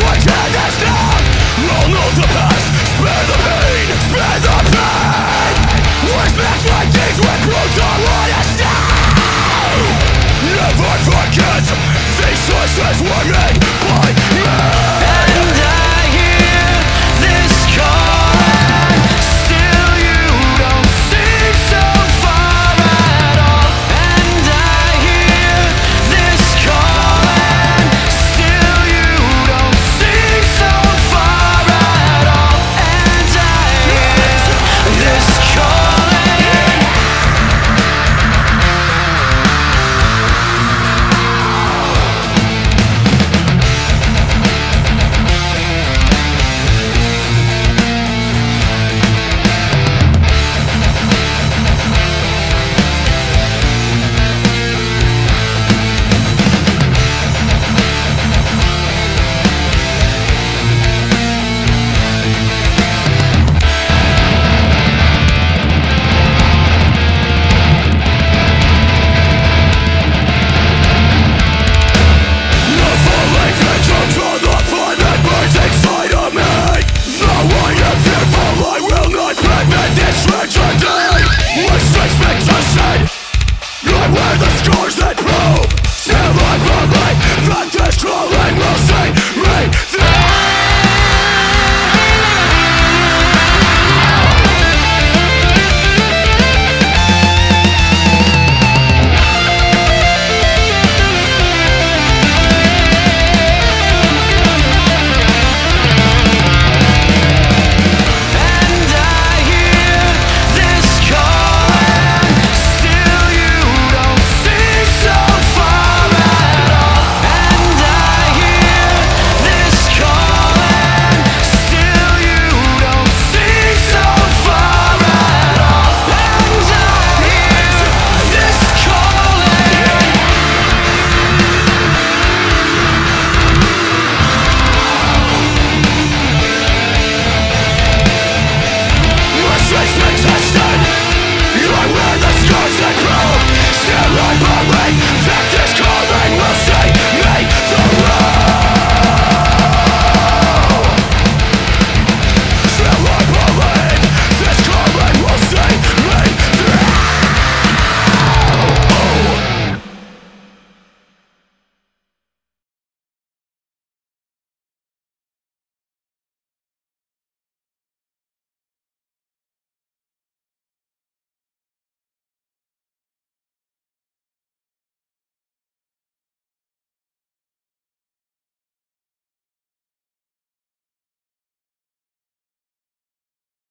What's But this glowing will see me